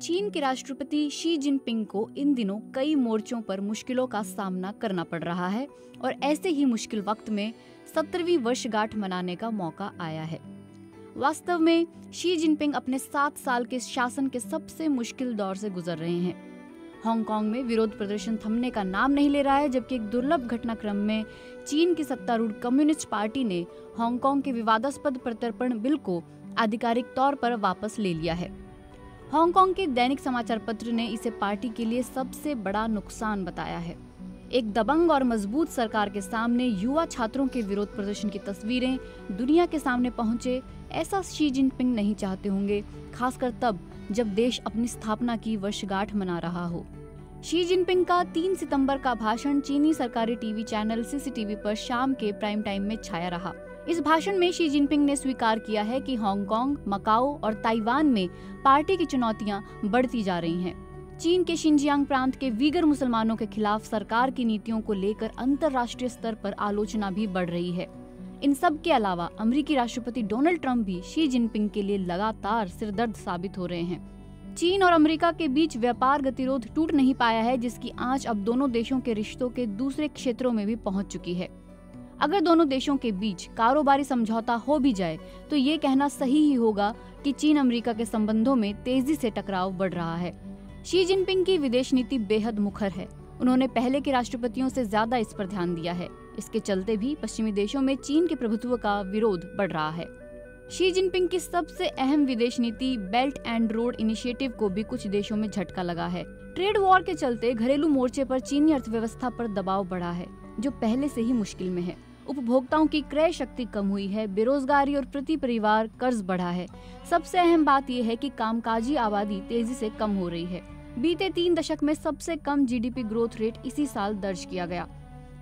चीन के राष्ट्रपति शी जिनपिंग को इन दिनों कई मोर्चों पर मुश्किलों का सामना करना पड़ रहा है और ऐसे ही मुश्किल वक्त में सत्रहवीं वर्षगांठ मनाने का मौका आया है। वास्तव में, शी जिनपिंग अपने सात साल के शासन के सबसे मुश्किल दौर से गुजर रहे हैं। हांगकांग में विरोध प्रदर्शन थमने का नाम नहीं ले रहा है, जबकि एक दुर्लभ घटनाक्रम में चीन की सत्तारूढ़ कम्युनिस्ट पार्टी ने हांगकांग के विवादास्पद प्रत्यर्पण बिल को आधिकारिक तौर पर वापस ले लिया है। हांगकांग के दैनिक समाचार पत्र ने इसे पार्टी के लिए सबसे बड़ा नुकसान बताया है। एक दबंग और मज़बूत सरकार के सामने युवा छात्रों के विरोध प्रदर्शन की तस्वीरें दुनिया के सामने पहुँचे, ऐसा शी जिनपिंग नहीं चाहते होंगे, खासकर तब जब देश अपनी स्थापना की वर्षगांठ मना रहा हो। शी जिनपिंग का 3 सितंबर का भाषण चीनी सरकारी टीवी चैनल सीसीटीवी पर शाम के प्राइम टाइम में छाया रहा। इस भाषण में शी जिनपिंग ने स्वीकार किया है कि हांगकांग मकाओ और ताइवान में पार्टी की चुनौतियाँ बढ़ती जा रही हैं। चीन के शिंजियांग प्रांत के वीगर मुसलमानों के खिलाफ सरकार की नीतियों को लेकर अंतर्राष्ट्रीय स्तर पर आलोचना भी बढ़ रही है। इन सब के अलावा अमरीकी राष्ट्रपति डोनाल्ड ट्रंप भी शी जिनपिंग के लिए लगातार सिरदर्द साबित हो रहे हैं। चीन और अमेरिका के बीच व्यापार गतिरोध टूट नहीं पाया है, जिसकी आँच अब दोनों देशों के रिश्तों के दूसरे क्षेत्रों में भी पहुँच चुकी है। अगर दोनों देशों के बीच कारोबारी समझौता हो भी जाए तो ये कहना सही ही होगा कि चीन अमेरिका के संबंधों में तेज़ी से टकराव बढ़ रहा है। शी जिनपिंग की विदेश नीति बेहद मुखर है। उन्होंने पहले के राष्ट्रपतियों से ज़्यादा इस पर ध्यान दिया है। इसके चलते भी पश्चिमी देशों में चीन के प्रभुत्व का विरोध बढ़ रहा है। शी जिनपिंग की सबसे अहम विदेश नीति बेल्ट एंड रोड इनिशिएटिव को भी कुछ देशों में झटका लगा है। ट्रेड वॉर के चलते घरेलू मोर्चे पर चीनी अर्थव्यवस्था पर दबाव बढ़ा है, जो पहले से ही मुश्किल में है। उपभोक्ताओं की क्रय शक्ति कम हुई है, बेरोजगारी और प्रति परिवार कर्ज बढ़ा है। सबसे अहम बात यह है कि कामकाजी आबादी तेज़ी से कम हो रही है। बीते तीन दशक में सबसे कम जीडीपी ग्रोथ रेट इसी साल दर्ज किया गया।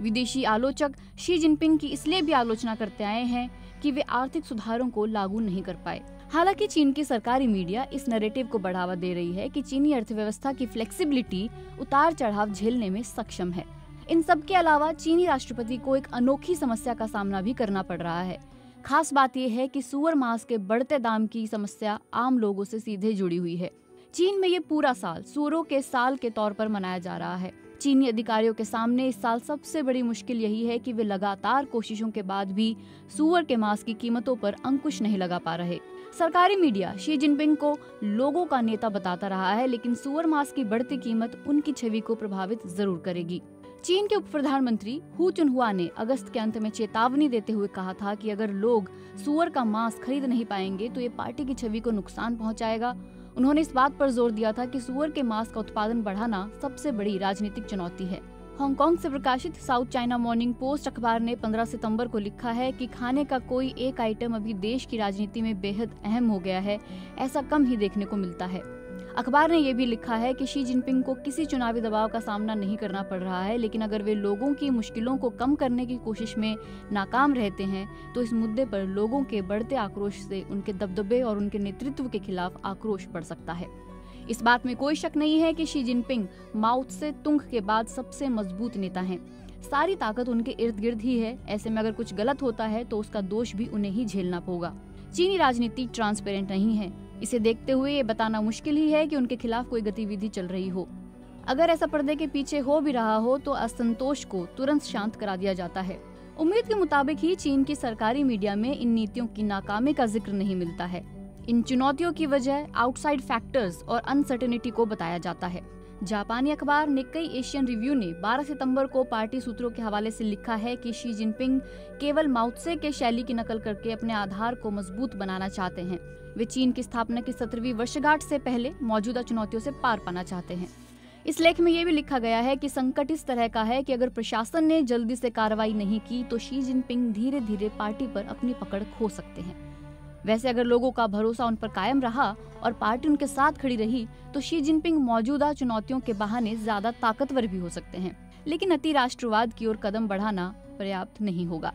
विदेशी आलोचक शी जिनपिंग की इसलिए भी आलोचना करते आए हैं कि वे आर्थिक सुधारों को लागू नहीं कर पाए। हालाँकि चीन की सरकारी मीडिया इस नैरेटिव को बढ़ावा दे रही है कि चीनी अर्थव्यवस्था की फ्लेक्सिबिलिटी उतार चढ़ाव झेलने में सक्षम है। इन सब के अलावा चीनी राष्ट्रपति को एक अनोखी समस्या का सामना भी करना पड़ रहा है। खास बात यह है कि सुअर मांस के बढ़ते दाम की समस्या आम लोगों से सीधे जुड़ी हुई है। चीन में ये पूरा साल सूरों के साल के तौर पर मनाया जा रहा है। चीनी अधिकारियों के सामने इस साल सबसे बड़ी मुश्किल यही है कि वे लगातार कोशिशों के बाद भी सुअर के मांस की कीमतों पर अंकुश नहीं लगा पा रहे। सरकारी मीडिया शी जिनपिंग को लोगों का नेता बताता रहा है, लेकिन सुअर मांस की बढ़ती कीमत उनकी छवि को प्रभावित ज़रूर करेगी। चीन के उप प्रधानमंत्री हु चुनहुआ ने अगस्त के अंत में चेतावनी देते हुए कहा था कि अगर लोग सुअर का मांस खरीद नहीं पाएँगे तो ये पार्टी की छवि को नुकसान पहुंचाएगा। उन्होंने इस बात पर ज़ोर दिया था कि सुअर के मांस का उत्पादन बढ़ाना सबसे बड़ी राजनीतिक चुनौती है। हांगकांग से प्रकाशित साउथ चाइना मॉर्निंग पोस्ट अखबार ने 15 सितंबर को लिखा है कि खाने का कोई एक आइटम अभी देश की राजनीति में बेहद अहम हो गया है, ऐसा कम ही देखने को मिलता है। अखबार ने यह भी लिखा है कि शी जिनपिंग को किसी चुनावी दबाव का सामना नहीं करना पड़ रहा है, लेकिन अगर वे लोगों की मुश्किलों को कम करने की कोशिश में नाकाम रहते हैं तो इस मुद्दे पर लोगों के बढ़ते आक्रोश से उनके दबदबे और उनके नेतृत्व के खिलाफ आक्रोश बढ़ सकता है। इस बात में कोई शक नहीं है कि शी जिनपिंग माउथ से तुंग के बाद सबसे मज़बूत नेता हैं। सारी ताकत उनके इर्द गिर्द ही है, ऐसे में अगर कुछ गलत होता है तो उसका दोष भी उन्हें ही झेलना होगा। चीनी राजनीति ट्रांसपेरेंट नहीं है। इसे देखते हुए ये बताना मुश्किल ही है कि उनके खिलाफ कोई गतिविधि चल रही हो। अगर ऐसा पर्दे के पीछे हो भी रहा हो तो असंतोष को तुरंत शांत करा दिया जाता है। उम्मीद के मुताबिक ही चीन की सरकारी मीडिया में इन नीतियों की नाकामी का ज़िक्र नहीं मिलता है। इन चुनौतियों की वजह आउटसाइड फैक्टर्स और अनसर्टेनिटी को बताया जाता है। जापानी अखबार निक्कई एशियन रिव्यू ने 12 सितंबर को पार्टी सूत्रों के हवाले से लिखा है कि शी जिनपिंग केवल माउत्से के शैली की नकल करके अपने आधार को मज़बूत बनाना चाहते हैं। वे चीन की स्थापना की सत्रहवीं वर्षगांठ से पहले मौजूदा चुनौतियों से पार पाना चाहते हैं। इस लेख में ये भी लिखा गया है कि संकट इस तरह का है कि अगर प्रशासन ने जल्दी से कार्रवाई नहीं की तो शी जिनपिंग धीरे धीरे पार्टी पर अपनी पकड़ खो सकते हैं। वैसे अगर लोगों का भरोसा उन पर कायम रहा और पार्टी उनके साथ खड़ी रही तो शी जिनपिंग मौजूदा चुनौतियों के बहाने ज़्यादा ताकतवर भी हो सकते हैं। लेकिन अति राष्ट्रवाद की ओर कदम बढ़ाना पर्याप्त नहीं होगा।